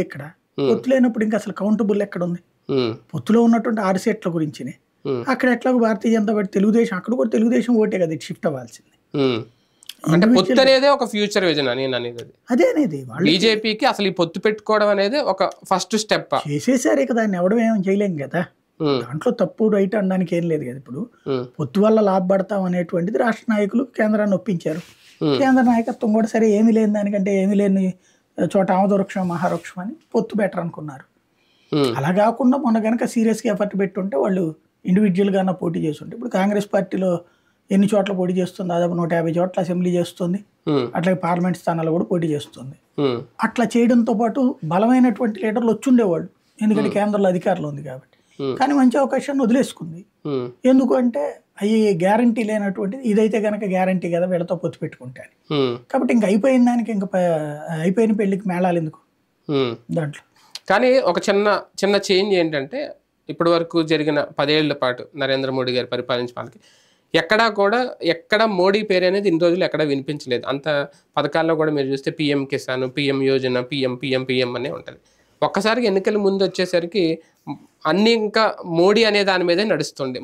ఇక్కడ. పొత్తు లేనప్పుడు ఇంకా అసలు కౌంటబుల్ ఎక్కడ ఉంది పొత్తులో ఉన్నటువంటి ఆరు సీట్ల గురించినే. ఉమ్, అక్కడ ఎట్లాగో భారతీయ జనతా పార్టీ తెలుగుదేశం అక్కడ కూడా తెలుగుదేశం ఓటే కదా షిఫ్ట్ అవ్వాల్సింది. అంటే పొత్తు అనేది ఒక ఫ్యూచర్ విజన్ అని అనేది. అది అనేది. బీజేపీకి అసలు ఈ పొత్తు పెట్టుకోవడం అనేది ఒక ఫస్ట్ స్టెప్ చేసేసారు ఇక దాన్ని ఎవడం ఏం చేయలేం కదా. దాంట్లో తప్పు రైట్ అనడానికి ఏం లేదు కదా ఇప్పుడు. పొత్తు వల్ల లాభపడతాం అనేటువంటిది రాష్ట్ర నాయకులు కేంద్రాన్ని ఒప్పించారు. కేంద్ర నాయకత్వం కూడా సరే ఏమీ లేని దానికంటే ఏమీ లేని చోట ఆమదవృక్షం మహావృక్షం అని పొత్తు బెటర్ అనుకున్నారు. అలా కాకుండా మొన్న కనుక సీరియస్గా ఎఫర్ట్ పెట్టుంటే వాళ్ళు ఇండివిజువల్గానే పోటీ చేస్తుంటే ఇప్పుడు కాంగ్రెస్ పార్టీలో ఎన్ని చోట్ల పోటీ చేస్తుంది దాదాపు నూట యాభై చోట్ల అసెంబ్లీ చేస్తుంది. అట్లాగే పార్లమెంట్ స్థానాలు కూడా పోటీ చేస్తుంది. అట్లా చేయడంతో పాటు బలమైనటువంటి లీడర్లు వచ్చుండేవాళ్ళు. ఎందుకంటే కేంద్రంలో అధికారులు ఉంది కాబట్టి. కానీ మంచి అవకాశాన్ని వదిలేసుకుంది. ఎందుకు అంటే అవి గ్యారంటీ లేనటువంటిది. ఇదైతే కనుక గ్యారంటీ కదా వీళ్ళతో పొత్తు పెట్టుకుంటే అని. కాబట్టి ఇంక అయిపోయిన దానికి ఇంకా అయిపోయిన పెళ్ళికి మేళాలు ఎందుకు? దాంట్లో. కానీ ఒక చిన్న చిన్న చేంజ్ ఏంటంటే ఇప్పటి వరకు జరిగిన పదేళ్ళ పాటు నరేంద్ర మోడీ గారు పరిపాలించిన వాళ్ళకి ఎక్కడా కూడా ఎక్కడ మోడీ పేరు అనేది ఇన్ని రోజులు ఎక్కడా వినిపించలేదు. అంత పథకాల్లో కూడా మీరు చూస్తే PM Kisan PM Yojana PM PM PM అనే ఉంటుంది. ఒక్కసారికి ఎన్నికల ముందు వచ్చేసరికి అన్ని ఇంకా మోడీ అనే దాని మీదే నడుస్తుంది.